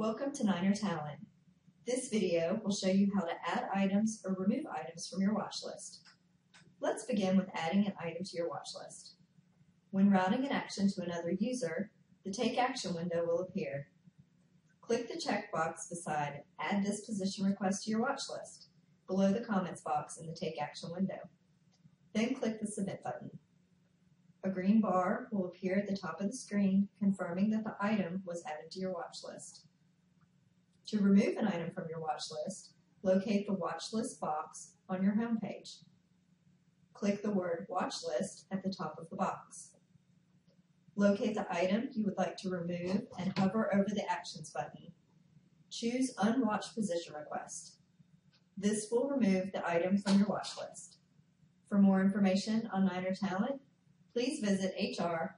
Welcome to Niner Talent. This video will show you how to add items or remove items from your watch list. Let's begin with adding an item to your watch list. When routing an action to another user, the Take Action window will appear. Click the checkbox beside Add this position Request to your watch list, below the comments box in the Take Action window. Then click the Submit button. A green bar will appear at the top of the screen confirming that the item was added to your watch list. To remove an item from your watch list, locate the watch list box on your home page. Click the word watch list at the top of the box. Locate the item you would like to remove and hover over the Actions button. Choose Unwatch Position Request. This will remove the item from your watch list. For more information on Niner Talent, please visit hr.uncc.edu.